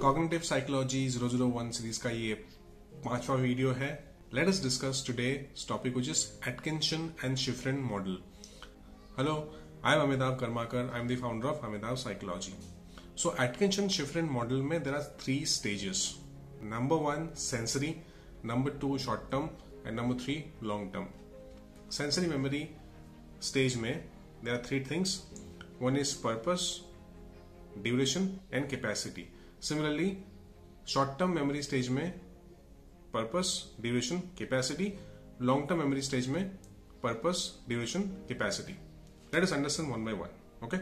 Cognitive psychology 001 series का ये पांचवा वीडियो है। Let us discuss today topic which is Atkinson and Shiffrin model hello I am Amitabh Karmakar I am the founder of Amitabh Psychology so Atkinson Shiffrin model में there are three stages number one sensory number two short term and number three long term sensory memory stage में there are three things one is purpose duration and capacity similarly short term memory stage में purpose duration capacity long term memory stage में purpose duration capacity let is understand one by one okay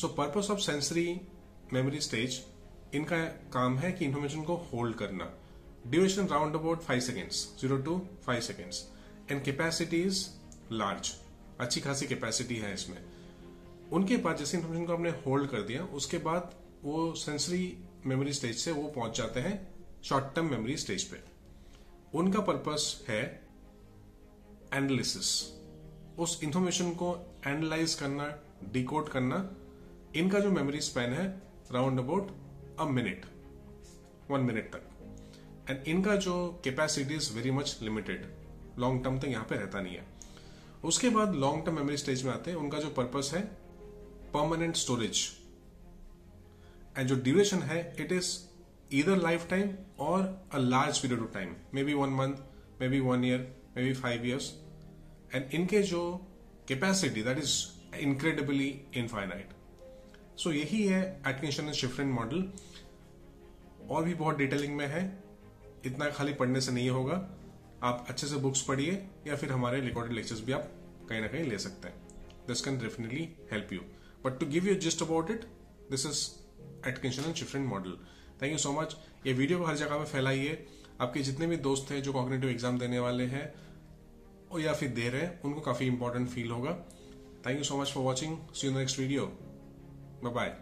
so purpose of sensory memory stage इनका काम है कि information को hold करना। Duration round about five seconds zero two five seconds and capacity is large अच्छी खासी capacity है इसमें। उनके बाद जैसे इन्फॉर्मेशन को आपने होल्ड कर दिया, उसके बाद वो सेंसरी मेमोरी स्टेज से वो पहुँच जाते हैं शॉर्ट टर्म मेमोरी स्टेज पे। उनका पर्पस है एनालिसिस उस इंफॉर्मेशन को एनालाइज करना डिकोड करना। इनका जो मेमोरी स्पैन है round about a minute one minute तक। एंड इनका जो capacity is very much limited long term तक यहाँ पे रहता नहीं है। उसके बाद लॉन्ग टर्म मेमोरी स्टेज में आते हैं। उनका जो पर्पस है परमानेंट स्टोरेज एंड जो ड्यूरेशन है इट इज़ इधर लाइफ टाइम और a large period of time maybe one month maybe one year maybe five years and इनके जो capacity that is incredibly infinite so यही है एटनेशन शिफ्रेंट मॉडल और भी बहुत डिटेलिंग में है. इतना खाली पढ़ने से नहीं होगा. आप अच्छे से बुक्स पढ़िए या फिर हमारे रिकॉर्डेड लेक्चर्स भी आप कहीं ना कहीं ले सकते हैं. This can definitely help you but to give you just about it this is Atkinson and Shiffrin model thank you so much ये वीडियो को हर जगह में फैलाइए। आपके जितने भी दोस्त हैं जो कॉग्नेटिव एग्ज़ाम देने वाले हैं और या फिर दे रहे हैं, उनको काफ़ी इंपॉर्टेंट फील होगा। Thank you so much for watching see you next video bye